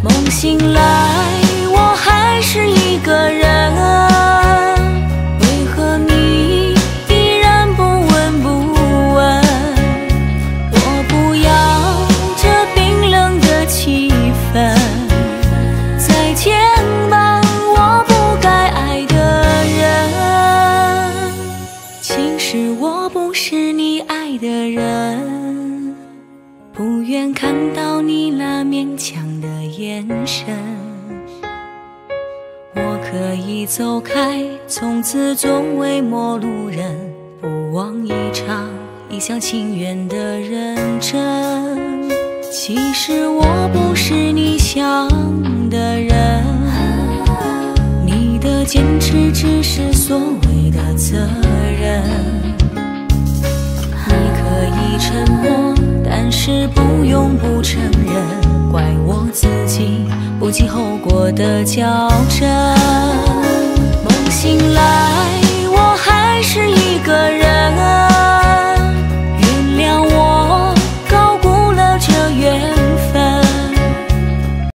梦醒来，我还是一个人。为何你依然不闻不问？我不要这冰冷的气氛。再见吧，我不该爱的人。其实我不是你爱的人，不愿看到你那勉强的眼神。我可以走开，从此作为陌路人，不枉一场一厢情愿的认真。其实我不是你想的人，你的坚持只是所谓的责任。你可以沉默，但是不用不承认，怪我自己前后过的较真。梦醒了。